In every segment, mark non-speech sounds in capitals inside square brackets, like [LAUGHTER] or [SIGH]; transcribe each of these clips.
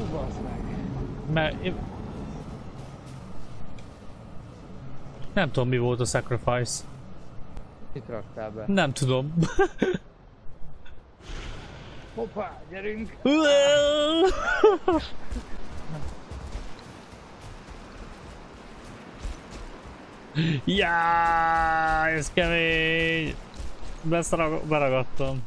Hú, bassz meg. Mert... én- Nem tudom mi volt a sacrifice. Mit raktál be? Nem tudom. [LAUGHS] Hoppá, gyerünk! [LAUGHS] Ja, ez kemény! Beszarag, beragadtam.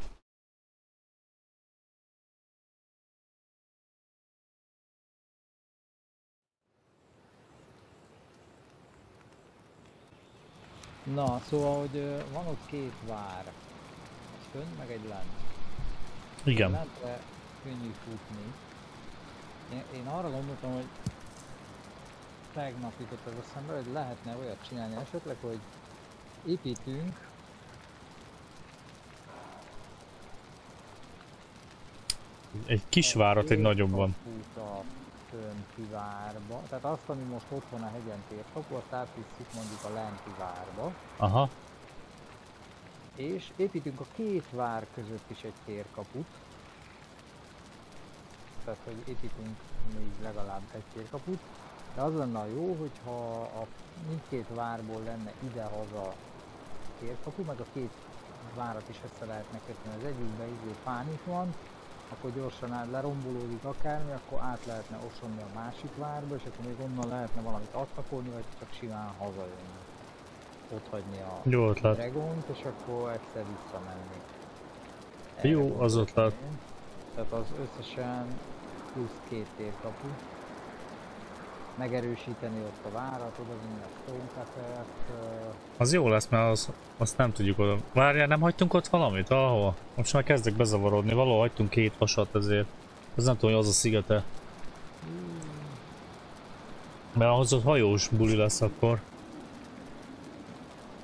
Na, szóval, hogy van ott két vár. Az fönn, meg egy lent. Igen. Lentre könnyű futni. Én, én arra gondoltam, hogy tegnap jutott az eszembe, hogy lehetne olyat csinálni esetleg, hogy építünk Egy kis várat, egy nagyobban. Fut a fönti várba. Tehát azt, ami most ott van a hegyen térkapu, azt átvisszük mondjuk a lenti várba. Aha. És építünk a két vár között is egy térkaput. Tehát, hogy építünk még legalább egy térkaput. De az lenne a jó, hogyha a mindkét várból lenne ide-haza térkapu, meg a két várat is össze lehetne kötni. Az egyikben izé pánik van, akkor gyorsan át lerombolódik akármi, akkor át lehetne osonni a másik várba, és akkor még onnan lehetne valamit attakolni, vagy csak simán hazajönni. Ott hagyni a Jó ötlet. Dragont, és akkor egyszer visszamenni. Jó, Erre az gondoltam ötlet. Tehát az összesen plusz két térkapu. Megerősíteni ott a várat, oda vinni a Stonecutert, ö, Az jó lesz, mert az, azt nem tudjuk oda. Várjál, nem hagytunk ott valamit? Valahol? Most már kezdek bezavarodni. Valahol hagytunk két vasat ezért. Ez nem tudom, hogy az a szigete. Mert ahhoz ott hajós buli lesz akkor.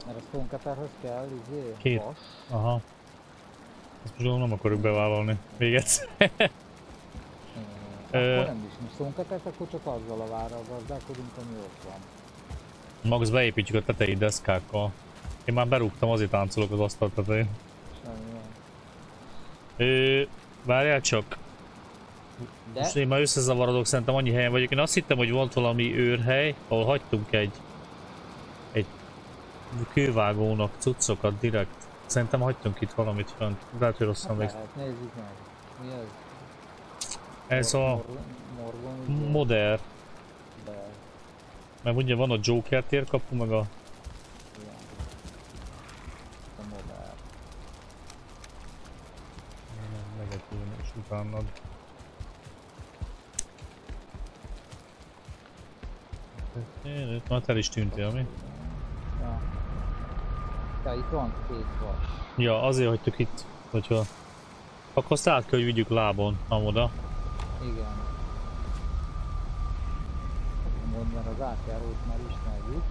mert a Stonecuterhez kell, izé, Két. vas. Aha. Ezt most nem akarjuk bevállalni. Még egyszer. Akkor nem is, most Stonecutert, akkor csak azzal a várral gazdálkodunk, ami ott van. Max beépítjük a tetei deszkákkal. Én már berúgtam, azért táncolok az asztal tetején. Ö, várjál csak. De Most én már összezavarodok, szerintem annyi helyen vagyok. Én azt hittem, hogy volt valami őrhely, ahol hagytunk egy egy kővágónak cuccokat direkt. Szerintem hagytunk itt valamit fönt. Lehet, hogy rosszan hát nézzük meg. Mi ez? Ez a modern. De, Mert ugye van a Joker térkapu, meg a... modern. Negatívum és utánad. Már el is tűntél, mi? Ja. Ja, itt van két vas. Ja, azért hagytuk itt, hogyha... Akkor át kell, hogy vigyük lábon, amoda. Igen. Mondd, mert az átjárót már ismerjük.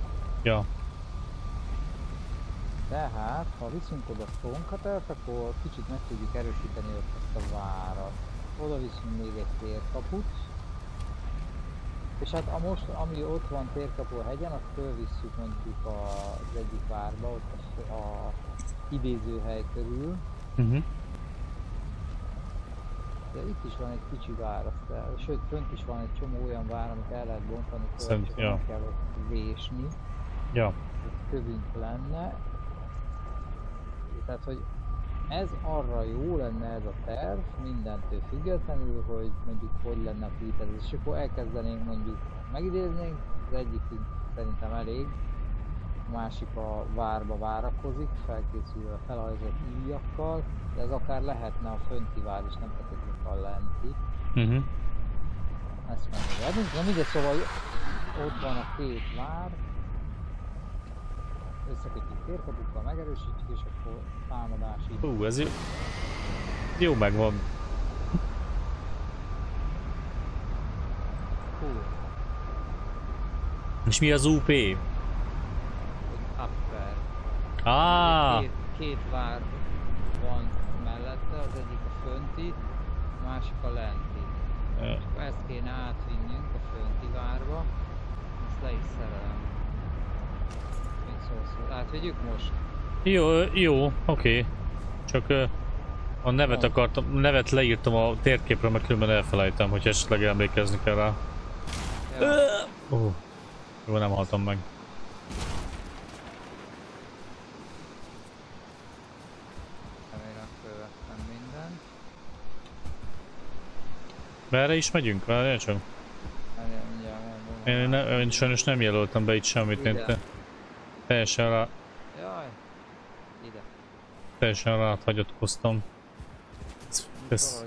Ja, Tehát, ha viszünk oda Stonecutert, akkor kicsit meg tudjuk erősíteni ott ezt a várat. Oda viszünk még egy térkaput. És hát a most, ami ott van térkapu a hegyen, azt fölvisszük mondjuk az egyik várba, ott a, a idézőhely körül. uh-huh. De itt is van egy kicsi vár, azt el, sőt, fönt is van egy csomó olyan vár, amit el lehet bontani, föl, Szerint- csak ja. kell ott vésni. ja. egy kövünk lenne. Tehát, hogy ez arra jó lenne ez a terv, mindentől függetlenül, hogy mondjuk hogy lenne a kivitelezés. És akkor elkezdenénk mondjuk megidéznénk, az egyikünk szerintem elég, a másik a várba várakozik, felkészülve a felhajzott íjakkal, de ez akár lehetne a fönti vár is, nem feltétlenül a lenti. Uh-huh. Ezt nincs, na mindegy, szóval ott van a két vár, összekötjük térkapukkal, megerősítjük, és akkor támadás így. Hú, ez jó. Jó megvan. Hú, És mi az UP? Ah, Két, két vár van mellette, az egyik a fönti, a másik a lenti. Ö, És akkor ezt kéne átvinnünk a fönti várba, ezt le is szerelem. Mit szólsz? Átvigyük most? jó, jó, oké. Csak A nevet Van. akartam, nevet leírtam a térképre, mert különben elfelejtem, hogy esetleg emlékezni kell rá. Ja, Ó, jó, nem haltam meg. Merre is megyünk? Várjál csak. Én, ne, én sajnos nem jelöltem be itt semmit, én Ide. te, teljesen rá, Jaj. Ide. teljesen rád hagyatkoztam. Ez, ez.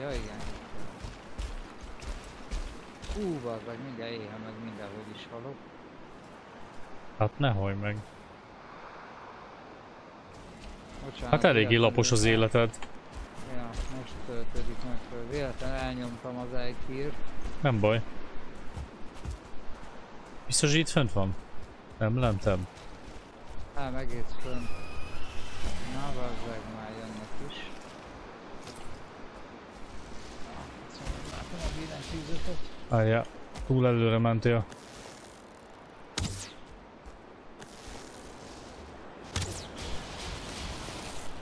Ja igen. Ú, meg, mindjárt éhen, meg mindenhogy is halok. hát nehogy meg. Bocsánat, Hát eléggé lapos az életed. Most töltődik meg föl. Véletlenül elnyomtam az elkírt. Nem baj. Biztos itt fönt van? Nem lentebb? Á, megérsz fönt. Na, bazd meg, már jönnek is. Látom a billentyűzetet. Várjál, túl előre mentél.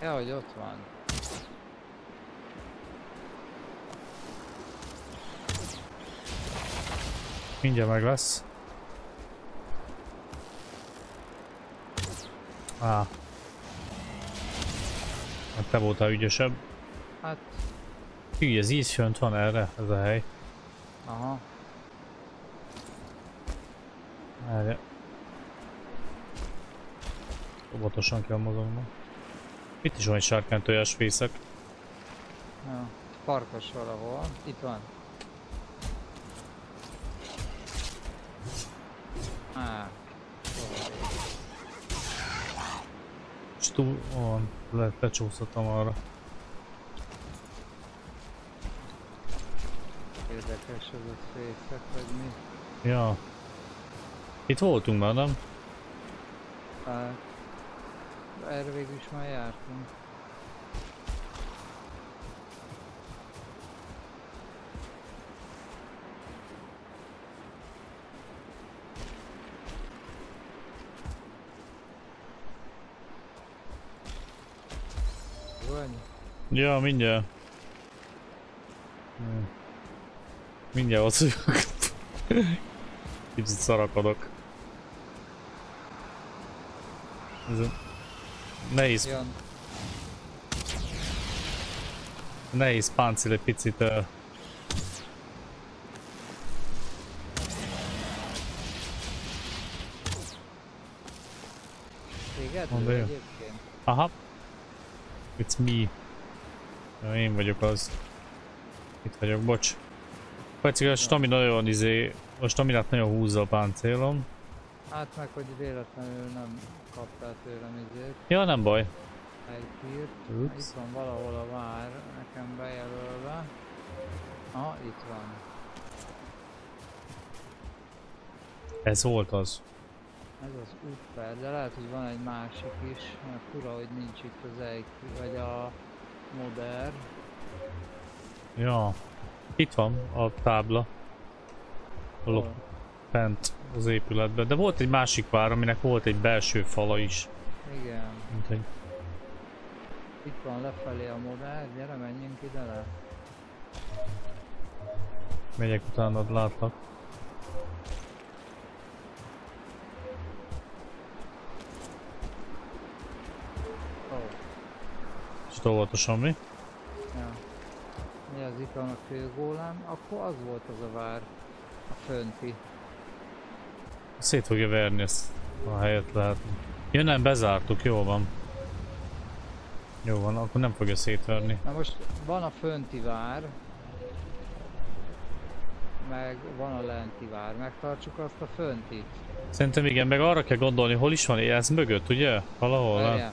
Ja, hogy ott van. Mindjárt meg lesz. Á. Hát te voltál ügyesebb. Hát, Hű, ez így fönt van erre, ez a hely. aha. Erre. Óvatosan kell mozognom. Itt is van egy sárkány tojás fészek. Ja. Parkos valahol. Itt van. Á. És túl van, le, lecsúszottam arra. Érdekes ez a fészek, vagy mi. Ja. Itt voltunk már, nem? Hát, erre végül is már jártunk. Jó ennyi? Ja, mindjárt. Mindjárt ott vagyok. Kicsit szarakodok. Ez a nehéz, Jön. nehéz páncél egy picit uh, Téged? Aha. It's me. Ja, én vagyok az. Itt vagyok, bocs. Pecik, a stamina nagyon izé, a staminát nagyon húzza a páncélom. Hát meg, hogy véletlenül nem kaptál tőlem izét, Ja, nem baj. elkírt. Ups. Itt van valahol a vár, nekem bejelölve. Aha, itt van. Ez volt az. Ez az útper, de lehet, hogy van egy másik is, mert fura, hogy nincs itt az EIQ, vagy a modern. Ja. Itt van a tábla. A lop fent az épületben. De volt egy másik vár, aminek volt egy belső fala is. Igen, Mint egy... itt van lefelé a modern, gyere menjünk ide le. Megyek utánad, látlak. És óvatosan mi? ja. Mi az itt van a kőgólem? Akkor az volt az a vár, a fönti. Szét fogja verni ezt a helyet lehet. Ja nem, bezártuk, jó van. Jó van, akkor nem fogja szétverni. Na most van a fönti vár, meg van a lenti vár, megtartsuk azt a föntit. Szerintem igen, meg arra kell gondolni, hol is van, ez mögött, ugye? Valahol? Várjál.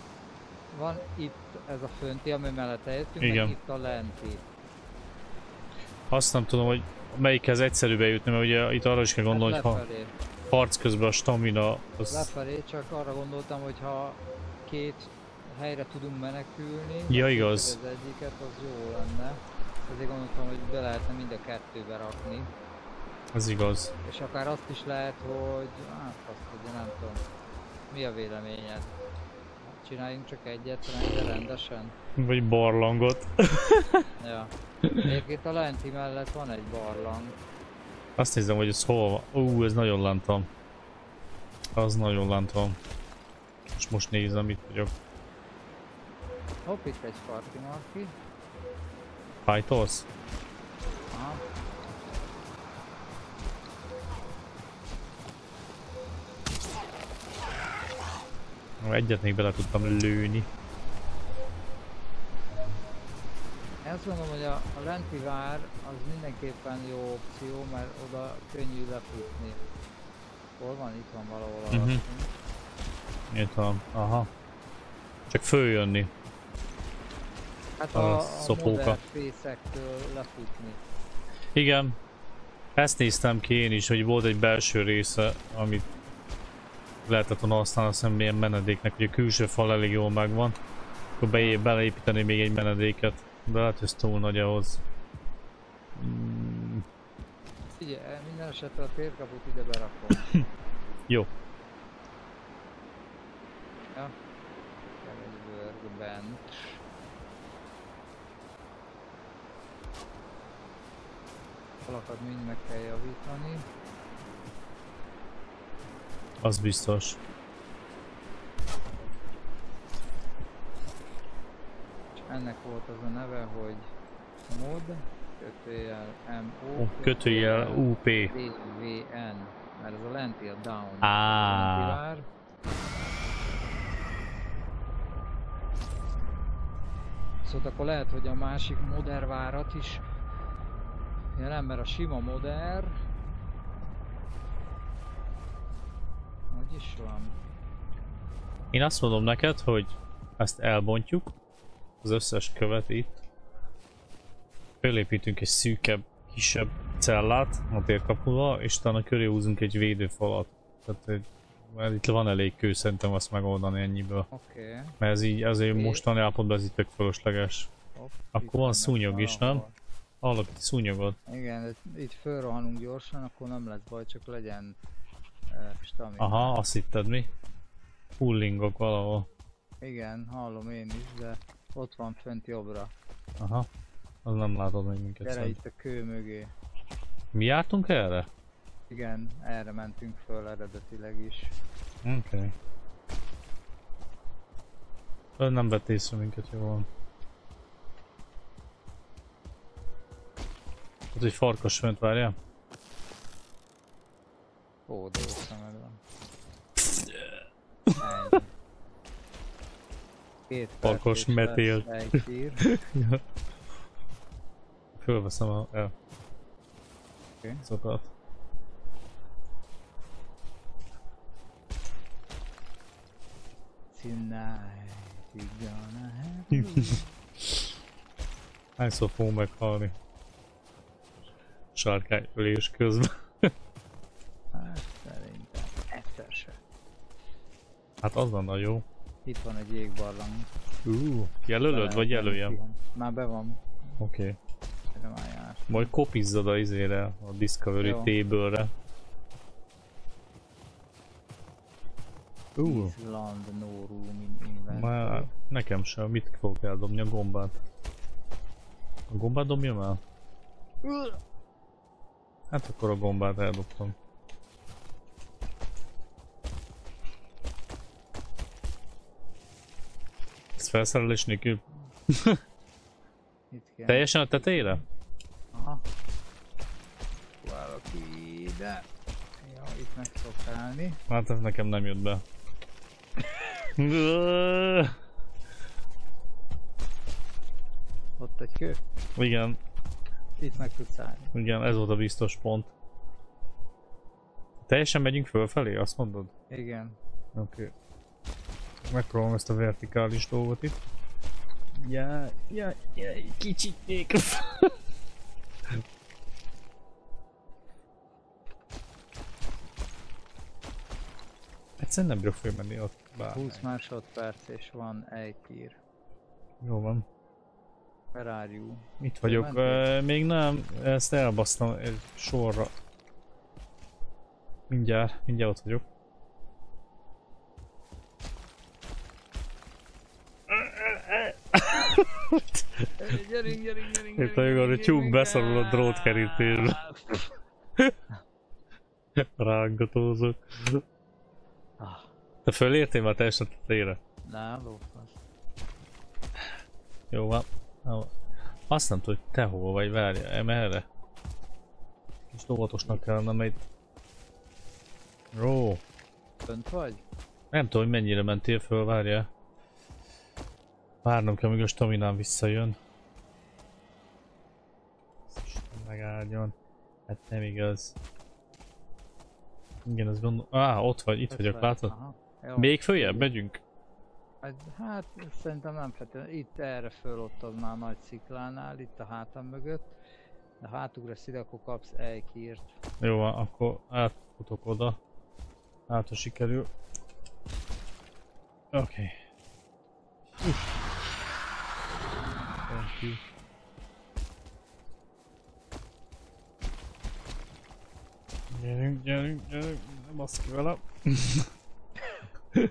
Van itt ez a fönti, ami mellett eljöttünk, Igen. meg itt a lenti. Azt nem tudom, hogy melyikhez egyszerű bejutni, mert ugye itt arra is kell gondolni, hát hogy ha harc közben a stamina, az... lefelé, csak arra gondoltam, hogy ha két helyre tudunk menekülni, Ja, igaz. Az egyiket, az jó lenne. Ezért gondoltam, hogy be lehetne mind a kettőbe rakni. Ez igaz. És akár azt is lehet, hogy... Hát azt ugye nem tudom. Mi a véleményed? Csináljunk csak egyetlen, de rendesen. Vagy barlangot. [LAUGHS] Ja. Egyébként a lenti mellett van egy barlang. Azt hiszem, hogy ez hol van. Ú, ez nagyon lent van. Az nagyon lent van. És most nézem, itt vagyok. Hopp, itt egy Sparky Marki. Fightolsz? Egyet még bele tudtam lőni. Én azt mondom, hogy a, a lenti vár az mindenképpen jó opció, mert oda könnyű lefutni. Hol van? Itt van valahol Mhm. alatt. Itt van. Aha. Csak följönni. Hát A a, a szopóka. lefutni. Igen. Ezt néztem ki én is, hogy volt egy belső része, amit lehetett volna használni, azt hiszem ilyen menedéknek, hogy a külső fal elég jól megvan. Akkor be, beleépíteni még egy menedéket. De lehet, hogy ez túl nagy ahhoz. Mm, Figyelj, minden esetre a térkaput ide berakom. [COUGHS] jó. Ja. Workbench. Falakat mind meg kell javítani. Az biztos. És ennek volt az a neve, hogy mod kötőjel MO Kötőjel UP. DVN, mert ez a lenti a down. Vár. Szóval akkor lehet, hogy a másik moder várat is jelen, mert a sima moder hogy is van? Én azt mondom neked, hogy ezt elbontjuk, az összes követ itt. Fölépítünk egy szűkebb, kisebb cellát a térkapuval, és utána köré húzunk egy védőfalat. Tehát, hogy- mert itt van elég kő, szerintem azt megoldani ennyiből. Oké. Okay. Mert ez így, azért Oké. mostani állapotban ez itt tök fölösleges. Akkor van szúnyog is, nem? Itt szúnyogot. Igen, itt- itt fölrohanunk gyorsan, akkor nem lesz baj, csak legyen stamina. Aha, azt hitted mi? Pullingok valahol. Igen, hallom én is, de ott van fönt jobbra. Aha. Az nem látod meg minket Gyere itt a kő mögé. Mi jártunk erre? Igen, erre mentünk föl eredetileg is. Oké. Okay. Ön nem vett észre minket, jó van. Ott egy farkas fönt várjál. Hódó szemed van. Ennyi. Két és metél. hír. Fölveszem a el. Oké. Szokat. Tonight we gonna have Hányszor fogunk meghalni? Sárkány ölés közben. Hát szerintem egyszer se. Hát az lenne jó. Itt van egy jégbarlang. Uh, jelölöd, vagy jelöljem? Már be van. Oké. Okay. Majd kopizzad a izére, a Discovery table-re. Uh, Island no room in már nekem sem. Mit fogok eldobni? A gombát. A gombát dobjam el? Hát akkor a gombát eldobtam. Ez felszerelés nélkül [LAUGHS] teljesen a tetejére? Aha. Valaki ide. Jó, itt meg fog állni. Hát ez nekem nem jött be. [LAUGHS] Ott egy kő. igen, Itt meg tudsz állni. igen, ez volt a biztos pont. Teljesen megyünk fölfelé, azt mondod? Igen. Oké. Okay. Megpróbálom ezt a vertikális dolgot itt. Ja, ja, ja, kicsit még. [LAUGHS] Egyszerűen nem bírok fölmenni ott. Bár. 20 másodperc és van egy hír. Jó van. You? Itt vagyok. Uh, még nem. Ezt elbasztam egy sorra. Mindjárt, mindjárt ott vagyok. Gyerünk, gyerünk, gyerünk, Itt a tyúk beszorul a drótkerítésbe. Rángatózok. Te fölértél már teljesen tetejére? Nem, lófasz. Jó van. Azt nem tudod, hogy te hol vagy, várja, em erre. Kis óvatosnak kellene, mert. Jó. Fönt vagy? Nem tudom, hogy mennyire mentél föl, várja. Várnom kell, amíg a staminám visszajön. Isten megáldjon. Hát nem igaz. Igen, ez gondol... Á, ott vagy, itt vagyok, látod? Aha. Jó. Még följebb megyünk? Hát, hát szerintem nem feltétlenül. Itt erre föl ott az már nagy sziklánál, itt a hátam mögött. De ha átugrasz ide, akkor kapsz elkírt. Jó akkor átfutok oda. Hát, ha sikerül. Oké. Okay. You. Gyerünk, gyerünk, gyerünk, nem basz ki vele. [LAUGHS]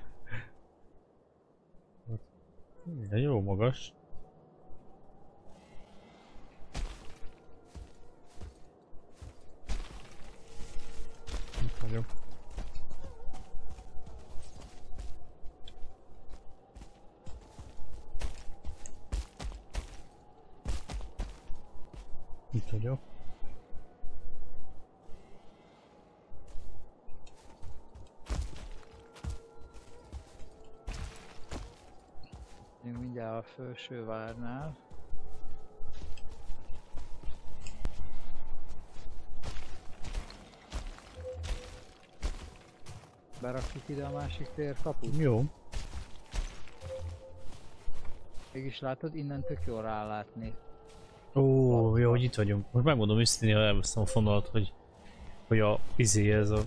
De jó magas. Itt vagyok. Vagyok. Még mindjárt a felső várnál. Berakjuk ide a másik térkaput? Jó. Mégis látod, innen tök jól rálátni. Ó, jó, hogy itt vagyunk. Most megmondom őszintén, hogy elvesztem a fonalat, hogy, hogy a izé ez a,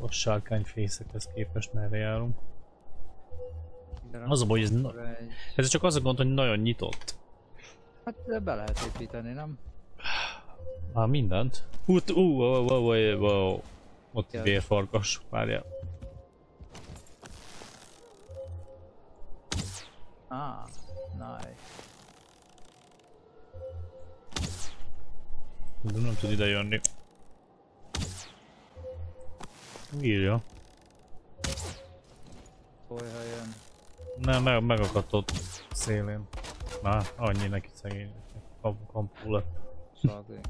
a sárkányfészekhez képest merre járunk. Az a baj, hogy ez, na, ez csak az a gond, hogy nagyon nyitott. Hát be lehet építeni, nem? Már mindent? Út, ú, wow, wow, wow, wow. Ott vérfarkas, várjál. Ah, nice. De nem tud ide jönni. Írja. Folyha jön. Nem, meg, megakadt ott szélén. Na, annyi neki szegény. Kamp, kampú lett. Szagé.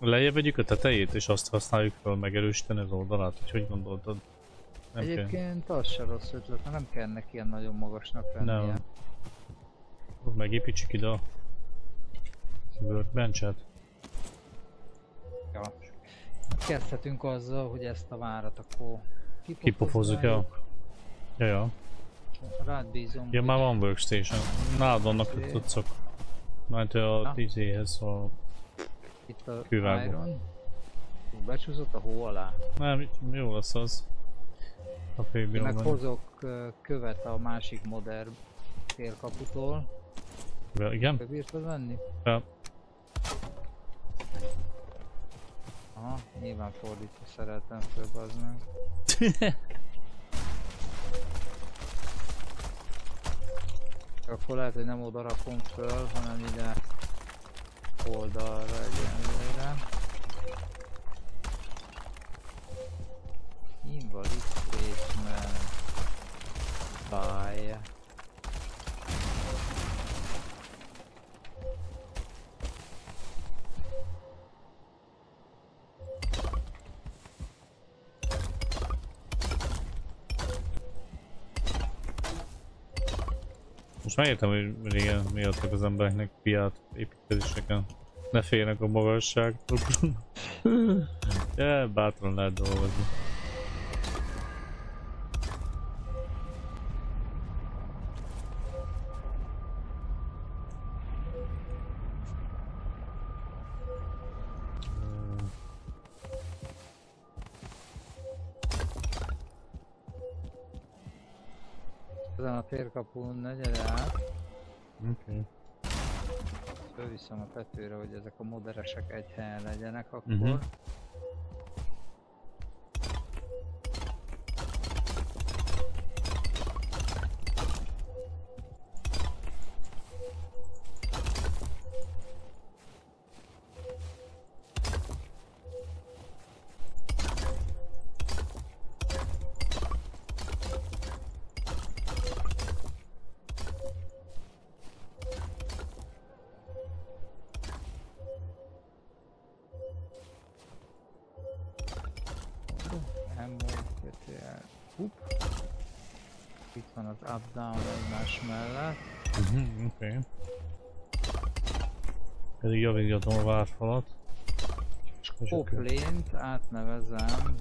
Lejjebb vegyük a tetejét, és azt használjuk fel megerősíteni az oldalát, hogy hogy gondoltad? Nem kell. Egyébként az se rossz ötlet, mert nem kell neki ilyen nagyon magasnak lennie. Nem. Akkor Megépítsük ide a workbench-et. Ja. Kezdhetünk azzal, hogy ezt a várat akkor Kipofozzuk el. Ja, ja. Rád bízom. Ja, már van workstation. Nálad vannak a cuccok. Majd a Na. izéhez a... Itt a kővágó. Iron. Becsúszott a hó alá. Nem, jó lesz az. A Én meg hozok követ a másik modern térkaputól. Igen? Bebírtad venni? Ja. Aha, nyilván fordítva szereltem föl, az meg. [LAUGHS] Akkor lehet, hogy nem oda rakom föl, hanem ide oldalra egyenlőre. Invalid placement. Buy. Most már értem, hogy régen mi adtak az embereknek piát építkezéseken. Ne féljenek a magasságtól. ja, bátran lehet dolgozni. Ezen a térkapun negyed át, Oké. Okay. Fölviszem a tetőre, hogy ezek a moderesek egy helyen legyenek akkor. Mhm. Ammo, up-down egymás mellett. Mhm, Oké. Okay. Pedig javítgatom a várfalat. Poplént átnevezem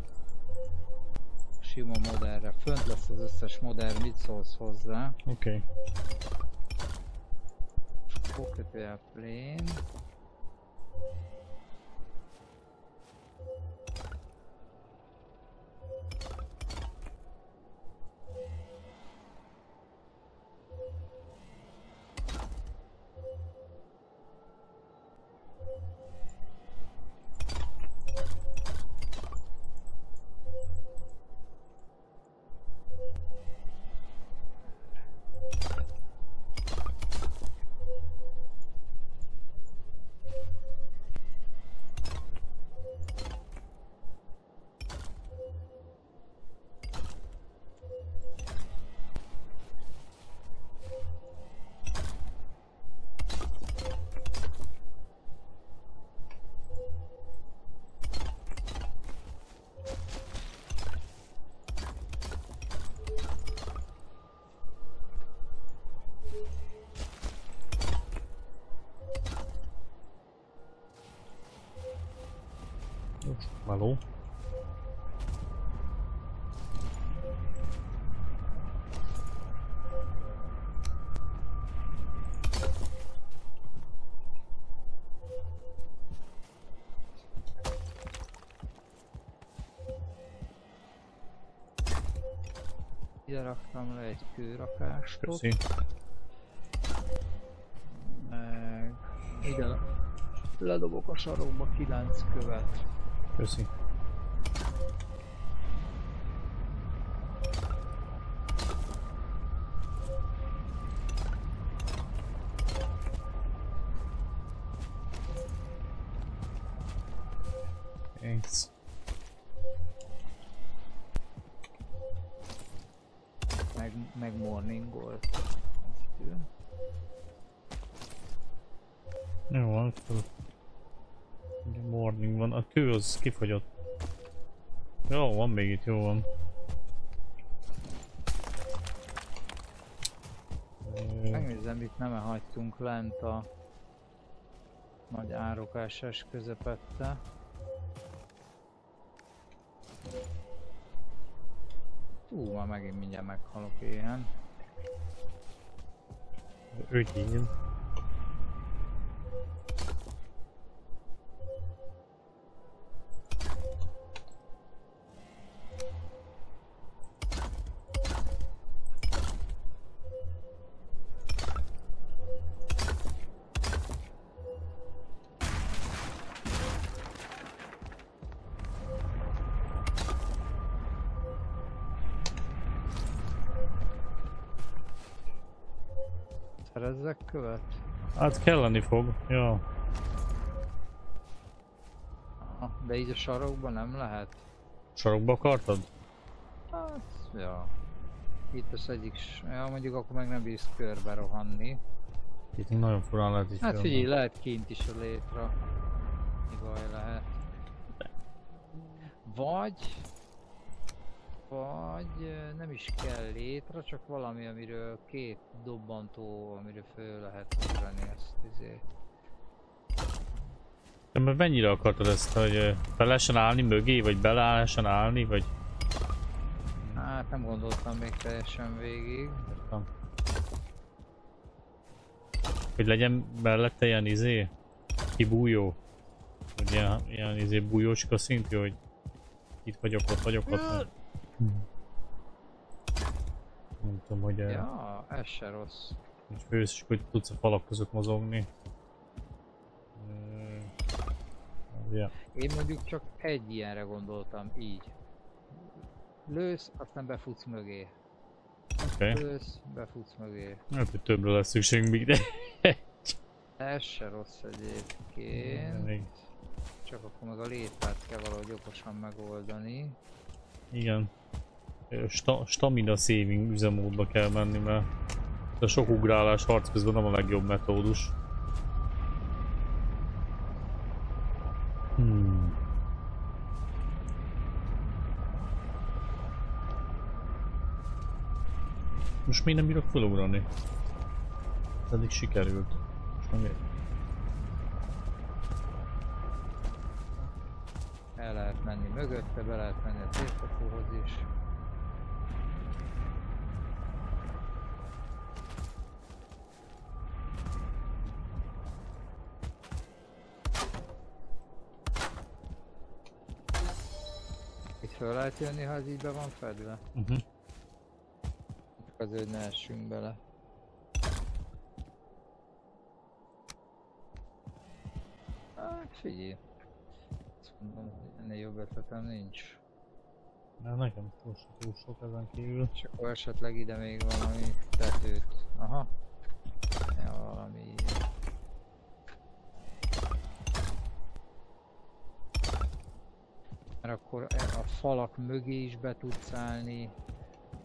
sima modellre. Fönt lesz az összes modell, mit szólsz hozzá? Oké. Okay. Popkötőjel plane. Való. Ide raktam le egy kőrakást. Köszi. Meg ide ledobok a sarokba 9 követ. Köszi. Az kifogyott. Jó, van még itt, jó van. Megnézem, itt nem hagytunk lent a nagy árokásás közepette. Ú, már megint mindjárt meghalok éhen. Ögyén. Szerezzek követ? Hát kelleni fog, ja. Aha, de így a sarokban nem lehet? Sarokba akartad? Hát, ja. Itt az egyik, ja mondjuk akkor meg nem bírsz körbe rohanni. Itt nagyon furán lehet így Hát figyelj, lehet kint is a létra. Mi baj lehet. Vagy... Vagy nem is kell létre, csak valami, amiről két dobbantó, amiről föl lehet ugrani ezt izé. De mert mennyire akartad ezt, hogy lehessen állni mögé, vagy bele lehessen állni, vagy... Hát nem gondoltam még teljesen végig. Értem. Hogy legyen mellette ilyen izé, kibújó. Hogy ilyen, ilyen izé bújócska szintű, hogy itt vagyok, ott vagyok, ott nem. Nem tudom, hogy, ja. Ja, ez se rossz. hogy fősz, és hogy tudsz a falak között mozogni. Ja. Én mondjuk csak egy ilyenre gondoltam, így. Lősz, aztán befutsz mögé. Okay. Lősz, befutsz mögé. Hát, hogy többre lesz szükségünk még, de... Ez se rossz egyébként. Csak akkor meg a létát kell valahogy okosan megoldani. Igen. Sta stamina saving üzemmódba kell menni, mert a sok ugrálás harc közben nem a legjobb metódus. Hmm. Most miért nem bírok felugrani? Eddig sikerült. Most nem El lehet menni mögötte, be lehet menni a térkapóhoz is. Itt föl lehet jönni, ha ez így be van fedve? Uh-huh. Csak azért, hogy ne essünk bele. Hát figyelj. Ennél jobb ötletem nincs. Mert nekem túl, túl sok ezen kívül. És akkor esetleg ide még valami tetőt. Aha. Ja, valami. Mert akkor e- a falak mögé is be tudsz állni.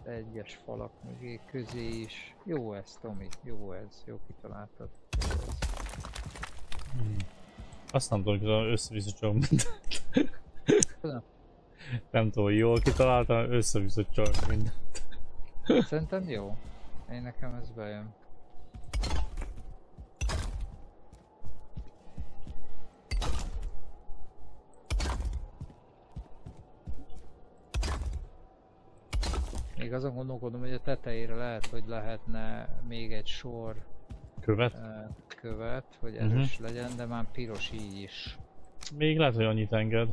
Egyes falak mögé, közé is. Jó ez, Tomi, jó ez, jó kitaláltad. Jó ez. Hmm. Azt nem tudom, hogy össze-vissza csak mindent. Tudom. Nem tudom, jól kitaláltam, össze-vissza csak mindent. Szerintem jó. Én nekem ez bejön. Még azon gondolkodom, hogy a tetejére lehet, hogy lehetne még egy sor Követ? eh, követ, hogy Mhm. erős legyen, de már piros így is. Még lehet, hogy annyit enged.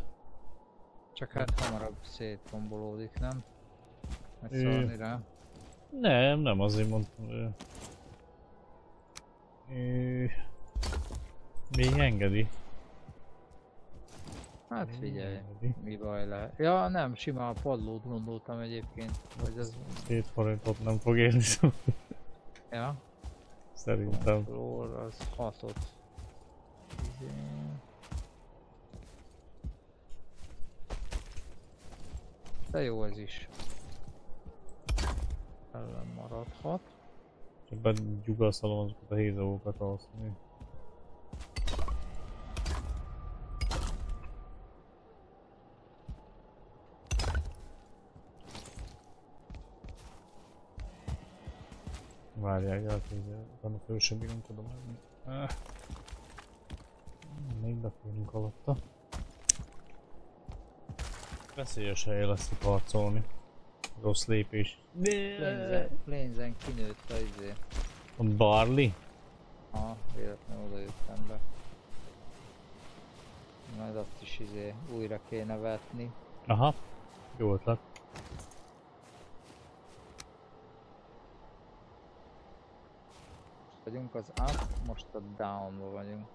Csak hát hamarabb széttombolódik, nem? Meg Ö. szólni rá. Nem, nem azért mondtam. Ö... Még engedi. Hát figyelj. engedi. Mi baj le? Ja, nem, sima a padlót gondoltam egyébként, hogy ez... 7 forintot nem fog érni, szóval Ja, szerintem. floor az hatot. Izé. De jó ez is. Ellen maradhat. Csak begyugaszalom azokat a hézagókat valószínű. Várjál, hogy utána föl sem oda menni. Ah. Még beférünk alatta. Veszélyes hely lesz itt harcolni. Rossz lépés. Lénzen, lénzen kinőtt a izé. A barley? Ha, véletlenül oda jöttem be. Majd azt is izé újra kéne vetni. Aha. Jó ötlet. Vagyunk az up, most a downba vagyunk.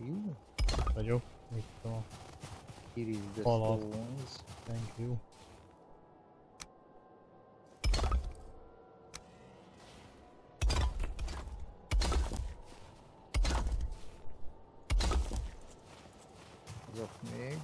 You? Vagyok. Itt a Here is the stones. thank you. Azok még.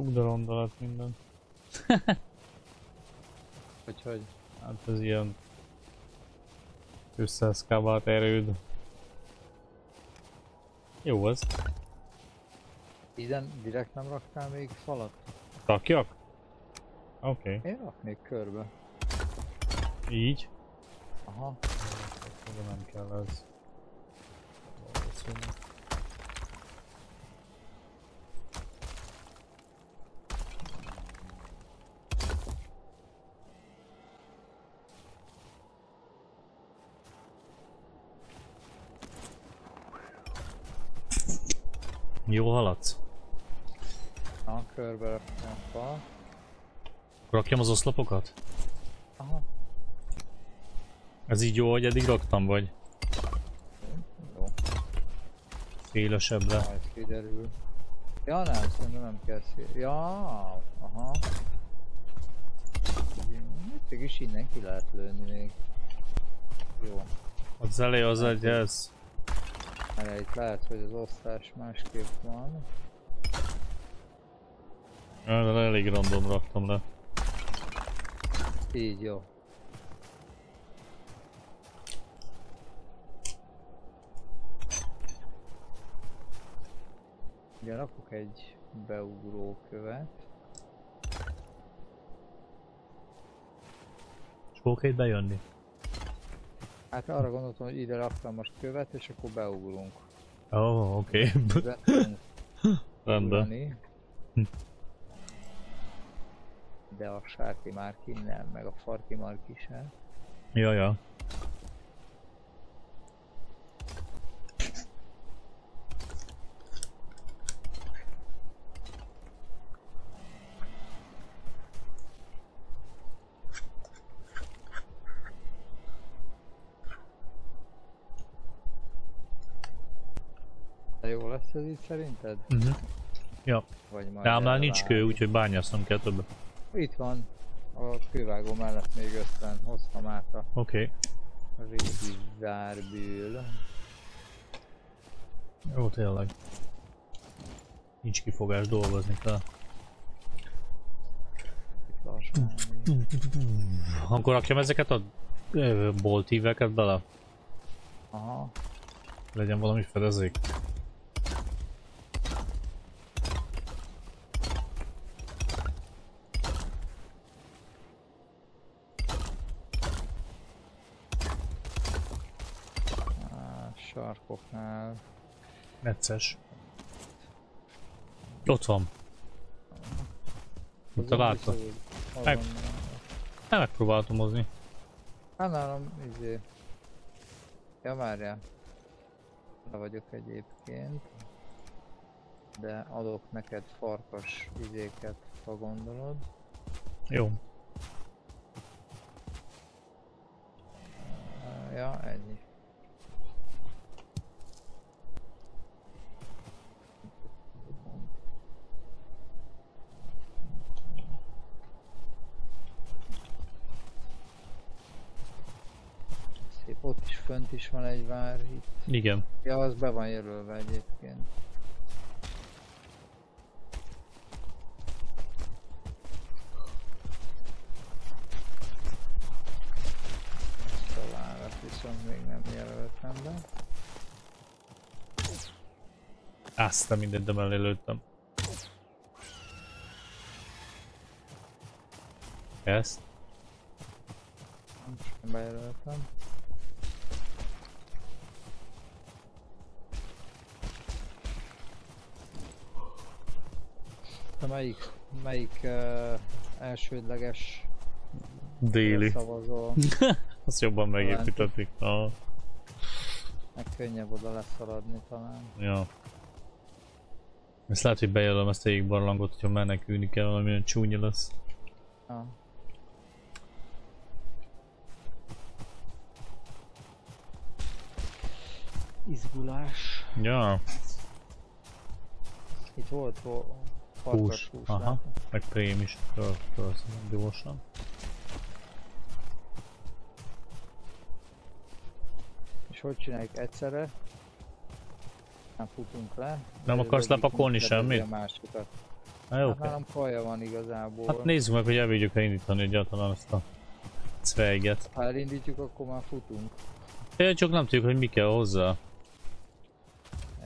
Ugdarondalat minden. [LAUGHS] Hogy hogy? Hát ez ilyen összeszkávált erőd. Jó az. Ide direkt nem raktál még falat? Rakjak? Oké, okay. Én raknék körbe. így. Aha. De nem kell ez. Valószínű. Jó haladsz? Aha, körbe raktam fal. Rakjam az oszlopokat? Aha. Ez így jó, hogy eddig raktam, vagy Jó, szélesebbre? majd kiderül. Ja nem, szerintem nem kell szél. Ja, aha. Még is innen ki lehet lőni még. Jó. Az elé az egy ez. Mert itt lehet, hogy az osztás másképp van. Erre elég random raktam le. Így jó. Ugye rakok egy beugró követ. És fogok itt bejönni. Hát arra gondoltam, hogy ide raktam most követ, és akkor beugrunk. Ó, oh, oké. Okay. [LAUGHS] Rendben. De a sárki már nem, meg a farki már sem. Ja, ja. De jó lesz ez így szerinted? Uh-huh. Ja. Vagy majd Námnál erre nincs kő, úgyhogy bányásznom kell többet. Itt van. A kővágó mellett még ötven. Hoztam át a Oké. Okay. régi zárből. Jó, tényleg. Nincs kifogás, dolgozni kell. Akkor rakjam ezeket a boltíveket bele? Aha. Legyen valami fedezék. Á, sarkoknál. Necces. Ott van. Az Te látod? biztos, hogy Meg- Nem megpróbáltam hozni. Hát nálam izé... Ja várjál. Le vagyok egyébként. De adok neked farkas izéket, ha gondolod. Jó. Ja, ennyi. Szép, ott is van egy vár itt. Igen. Ja, az be van jelölve egyébként. Ezt a várat viszont még nem jelöltem be. Azt a mindent, de mellé lőttem. Ezt? Most bejelöltem. Melyik, melyik uh, elsődleges Déli. szavazó, [LAUGHS] Azt jobban megépítették. Ah, meg könnyebb oda leszaladni talán. ja. Ezt lehet, hogy bejelölöm ezt a jégbarlangot, hogyha menekülni kell, valami olyan csúnya lesz. Ja. Izgulás. Ja, Itt volt farkas hús. hús. Aha, látom. meg prém is. Föl, föl, gyorsan. És hogy csináljuk egyszerre? Nem futunk le. Nem akarsz lepakolni semmit? A másikat. Na jó, Hát nálam kaja van igazából. hát nézzük meg, hogy elvédjük elindítani egyáltalán azt a cvejget. Ha elindítjuk, akkor már futunk. Én csak nem tudjuk, hogy mi kell hozzá.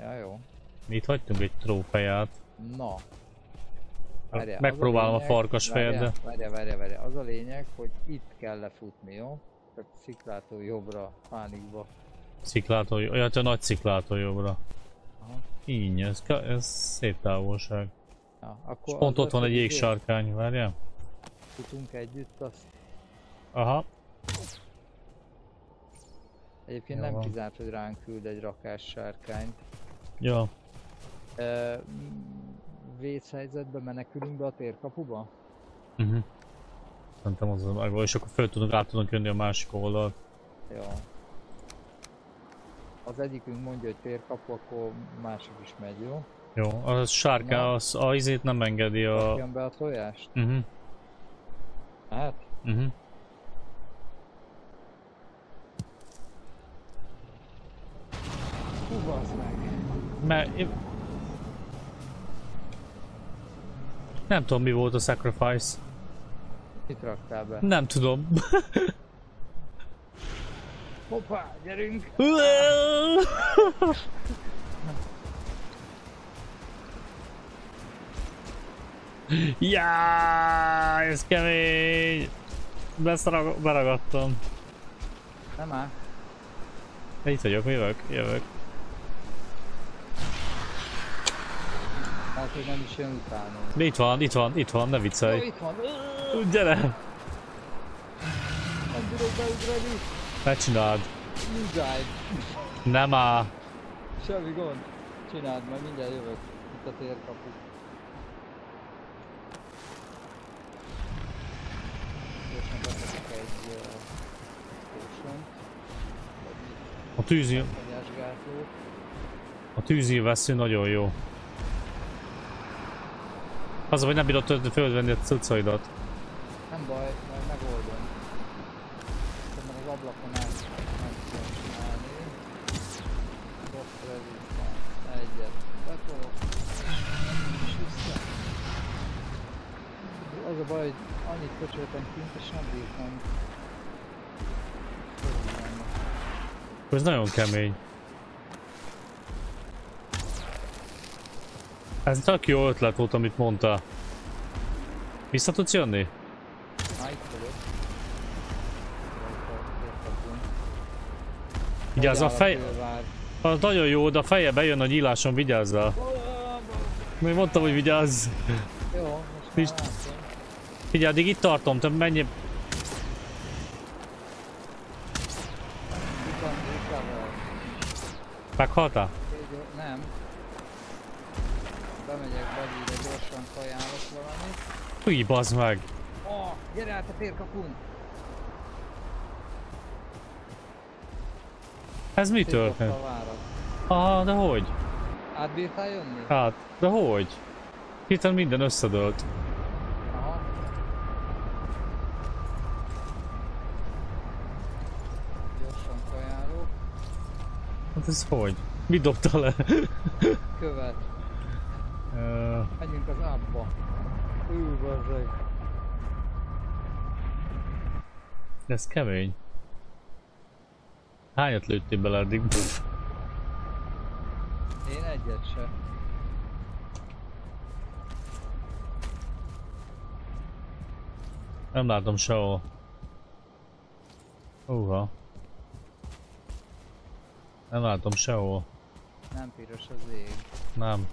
Ja, jó. Mi itt hagytunk egy trófeát. Na. Várjál, Megpróbálom a lényeg- farkas várjál, fejedre. Várjál, várjál, várjál. Az a lényeg, hogy itt kell lefutni, jó? Tehát sziklától jobbra, pánikba. Sziklától, olyan a nagy sziklától jobbra. Aha. Így, ez, ez szép távolság. Ja, akkor És pont ott van egy jégsárkány, várjál? Futunk együtt, azt Aha, Egyébként Jó nem kizárt, hogy ránk küld egy rakás sárkányt. ja. E, vészhelyzetben menekülünk be a térkapuba? Uh-huh. Szerintem az az megvan, és akkor föl tudunk, át tudunk jönni a másik oldalt. Jó. Az egyikünk mondja, hogy térkapu, akkor másik is megy, jó? Jó, az sárká, Na. az a izét nem engedi a... Kapjam be a tojást? Uh-huh, Hát, uh-huh. hú, bazd meg. Mert... én- Nem tudom mi volt a sacrifice. Mit raktál be? Nem tudom. Hoppá, gyerünk! Ja, ez kemény. Beszarag, beragadtam. Nem áll. Itt vagyok, jövök, jövök. Hát, hogy nem is jön utánunk. De itt van, itt van, itt van, ne viccelj. itt van! Gyere! Nem tudok beugrani! Ne csináld. Muszáj! Nem áll. Semmi gond. Csináld, majd mindjárt jövök. Itt a térkapu. Gyorsan egy uh. A tűzi, a tűzi vesző nagyon jó. Az, hogy nem bírod fölvenni a cuccaidat. Nem baj, majd megoldom. Szerintem az ablakon át meg tudom csinálni. Rossz resistance. Egyet. Betolok. Az a baj, hogy annyit köcsöltem kint, és nem bírtam. Ez nagyon kemény. Ez tök jó ötlet volt, amit mondta. Vissza tudsz jönni? Vigyázz a fej... Az nagyon jó, de a feje bejön a nyíláson, vigyázzál. Még mondtam, hogy vigyázz. Jó, most. Figyelj, addig itt tartom, te menj... Meghaltál? Nem. Bemegyek belőle, gyorsan kajálok valamit. Húj, bazd meg! Oh, gyere át a térkapun! Ez mi történt? Ah, de hogy? Átbírtál jönni? Hát, de hogy? Hirtelen minden összedőlt. Aha. Gyorsan kajálok. Hát ez hogy? Mi dobta le? Követ. Ö, Menjünk az ábba. Bazzeg. ez kemény. Hányat lőttél bele eddig? Pff, Én egyet se. nem látom sehol. Húha. Nem látom sehol. Nem piros az ég. Nem.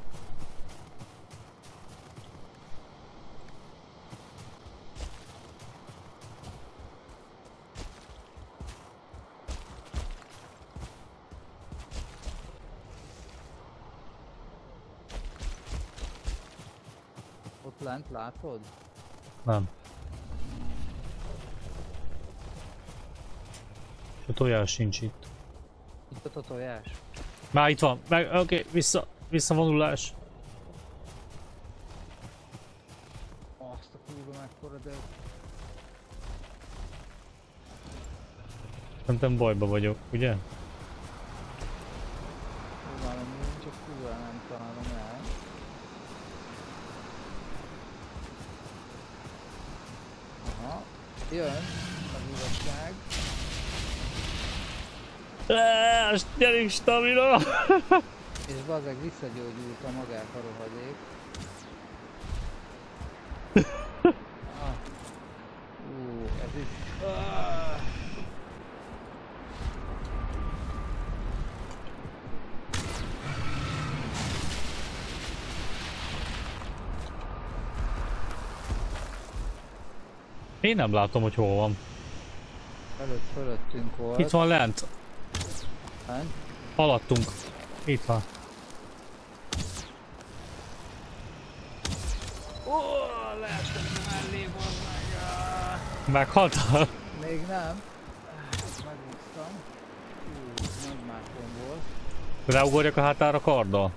Lent látod? Nem. És a tojás sincs itt. Itt ott a tojás. Már itt van. Meg, oké, okay, vissza, visszavonulás. Azt a kurva mekkora, de Szerintem bajba vagyok, ugye? próbálom csak kurva nem találom el. Jön az igazság. Eee, gyerünk stamina! És bazeg visszagyógyult a magát a rohadék. Ah. Ú, ez is... Ah. Én nem látom, hogy hol van. Előtt fölöttünk volt. Itt van lent. Fent. Alattunk. Itt van. Ó, leestem mellé, bazdmeg. Ah. Meghaltál? Még nem. Megúsztam. Ú, nagy mákon volt. Ráugorjak a hátára karddal?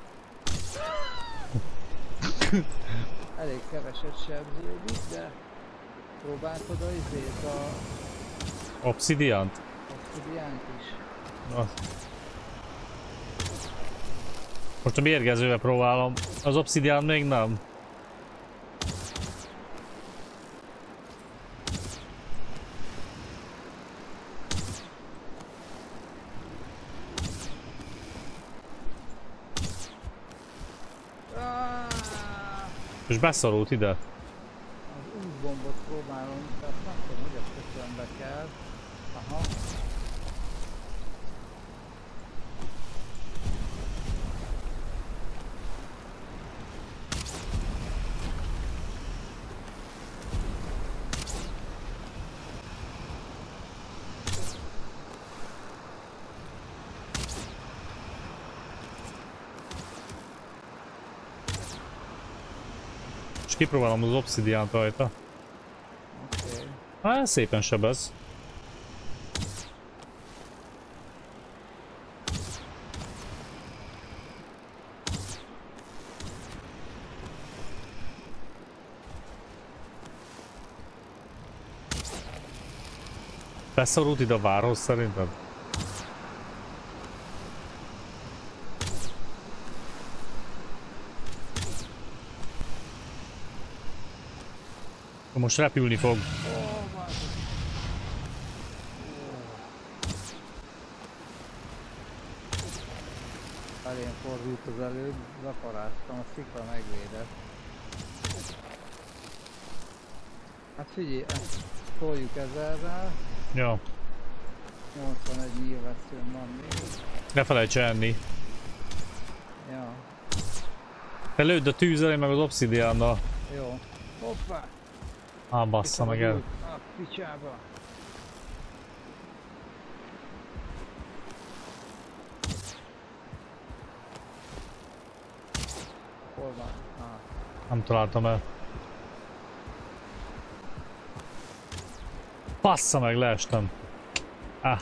Elég keveset sebződik, de próbáltad a izét, a Obsidiant? obszidiánt is. Az. Most a mérgezővel próbálom. Az obsidian még nem. Ah, És beszorult ide. Az útbombot próbálom, tehát nem tudom, hogy ezt köszönbe kell. Aha. És kipróbálom az obsidiant rajta. Hát szépen sebez. Beszorult ide a várhoz szerinted? Most repülni fog. Fordult az előbb, zaparáztam, a szikla megvédett. Hát figyelj, ezt toljuk ezerrel, Ja, 81 nyilvesszőn van még. ne felejts enni. Ja, Te lőd a tűzzel, én meg az obsidiannal. jó. Hoppá! Á, bassza meg el. A picsába. Hol van? Ah, Nem találtam el. Bassza meg, leestem. Ah.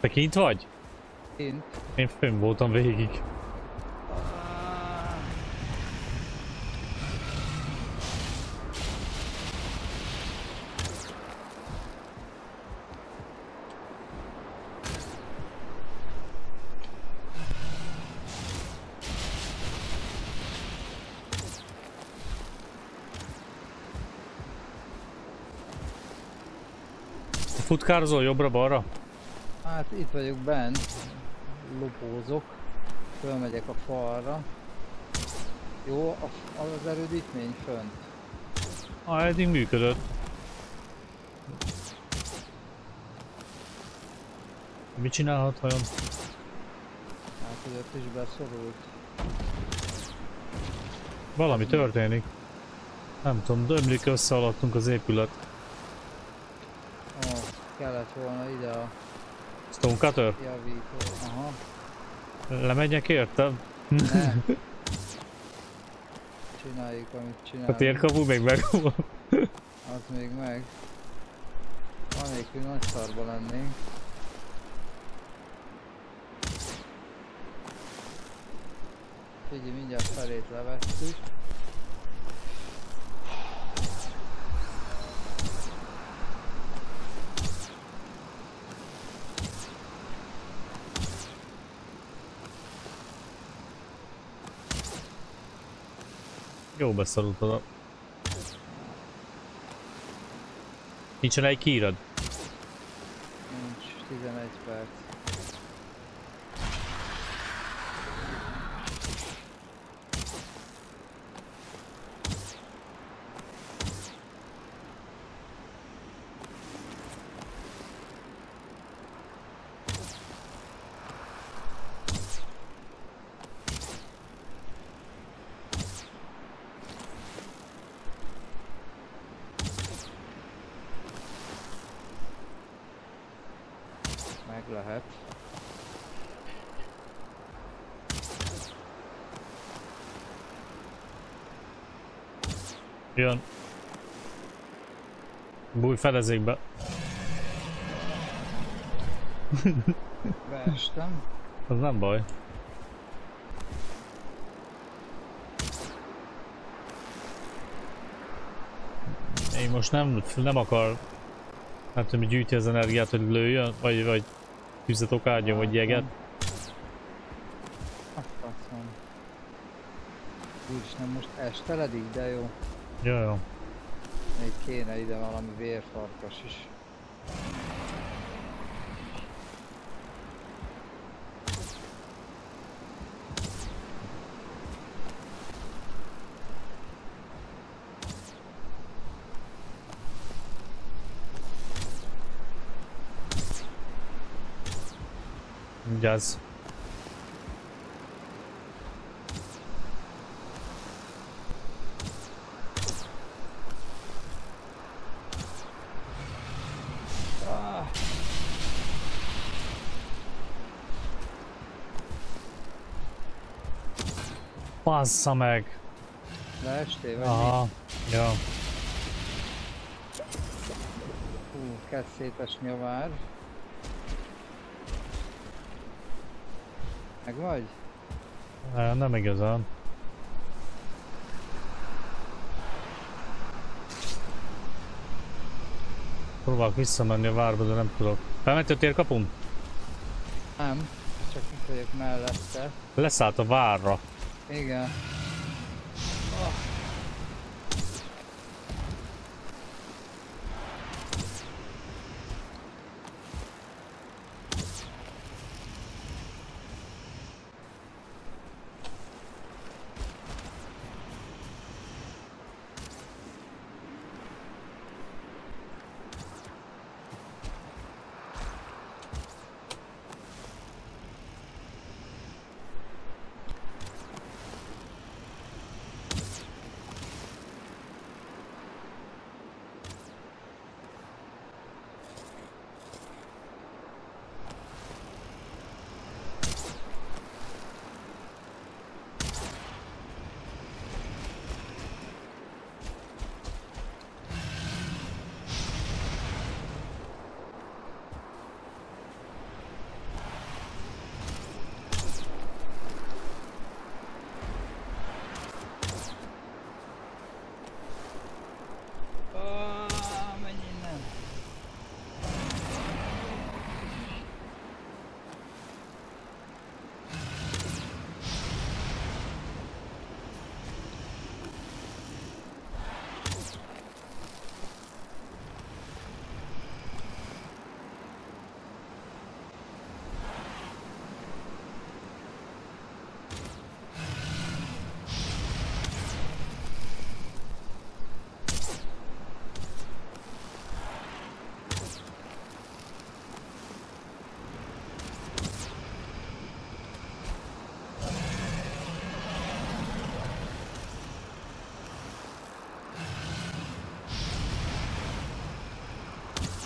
Te kint vagy? kint. Én fönn voltam végig. Futkározol jobbra-balra? Hát itt vagyok bent. Lopózok. Fölmegyek a falra. Jó, az erődítmény fönt. Ah, eddig működött. Mit csinálhat vajon? Hát, hogy ott is beszorult. Valami történik. Nem tudom, dömlik össze alattunk az épület. Kellett volna ide a Stone Cutter? javító. Aha. Lemegyek értem? Ne. [LAUGHS] Csináljuk, amit A csinálunk. térkapu még megvan. Az még meg. Anélkül nagy szarba lennénk. Figyelj, mindjárt felét levettük. jó beszarult oda. Nincsen egy kiírad? Bújj fedezékbe. Beestem. Az nem baj. Én most nem, nem akar nem tudom, gyűjti az energiát, hogy lőjön, vagy, vagy tüzet okádjon, vagy jeget. Faszom. Úristen, most esteledik, de jó. Jó, jó. Még kéne ide valami vérfarkas is. Vigyázz. Ah, Bassza meg! leestél vagy mi? Aha. Ja. Hú, kettszétes nyavár. Meg vagy? Eh, Nem igazán. Próbálok visszamenni a várba, de nem tudok. Felmentél térkapun? Nem, csak itt vagyok mellette. Leszállt a várra. Igen. Ah, menj innen.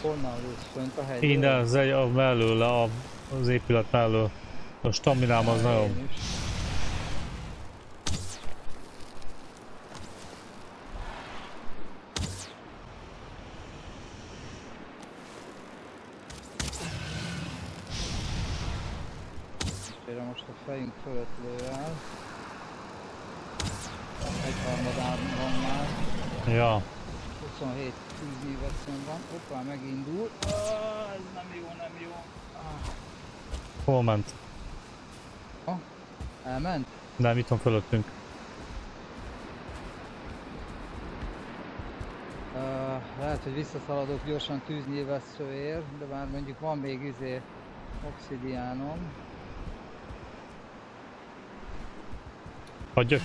Honnan rúgsz fönt a hegyről? Innen az egy, a mellől, a, az épület mellől. A staminám az nagyon... Is. 27 tűznyilvesszön van. Hoppá, megindul. Ah, ez nem jó, nem jó. Ah. Hol ment? Elment? Nem, itt van fölöttünk. Uh, lehet, hogy visszaszaladok gyorsan tűznyilvesszőért, de már mondjuk van még izé obszidiánom. Hagyjak.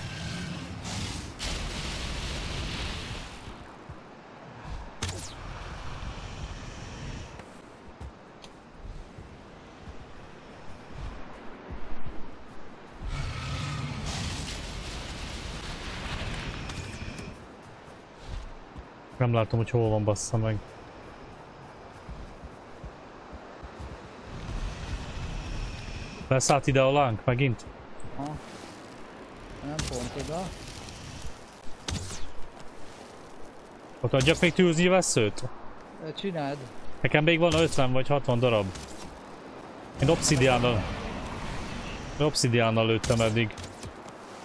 Nem látom, hogy hol van bassza meg. Leszállt ide alánk megint? Ha. Nem pont oda. Ott adjak még tűznyilvesszőt? Ö, Csináld. Nekem még van 50 vagy 60 darab. Én obszidiánnal... Obszidiánnal lőttem eddig.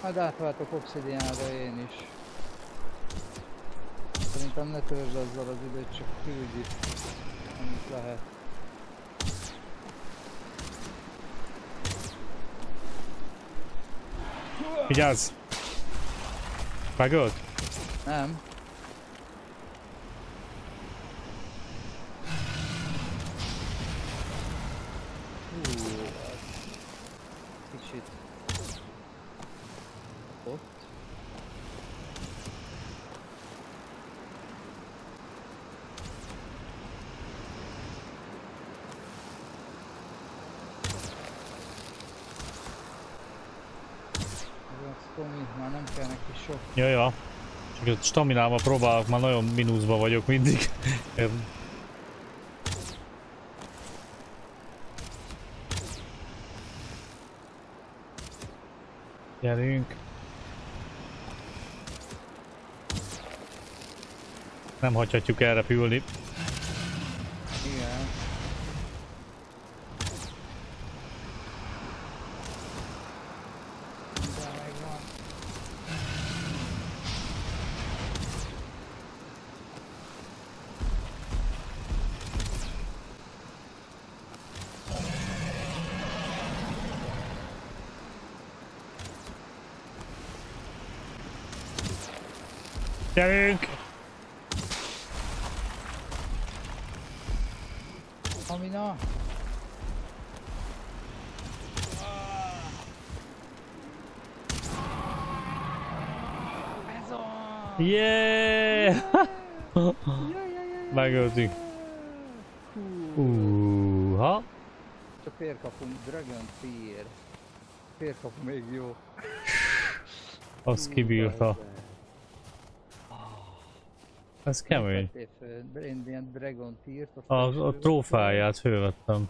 Majd átváltok obszidiánra én is. Szerintem ne törzs azzal az időt, csak küldj itt, amit lehet. Vigyázz! Megölt? Nem? Hú, kicsit ott. Ez a Stomi már nem kell neki sok. Ja, ja. Csak a staminával próbálok, már nagyon mínuszba vagyok mindig. Gyerünk. Nem hagyhatjuk elrepülni. Igen. Minden megvan. Gyerünk! Amina! Ez a... Yeah! Jaj, jaj, jaj, jaj. Megöltük. Hú. Uha. Csak férkapunk, Dragon Fear. Férkapu még jó. Az kibírta. Ez kemény. Én ilyen Dragon A, a trófáját fölvettem.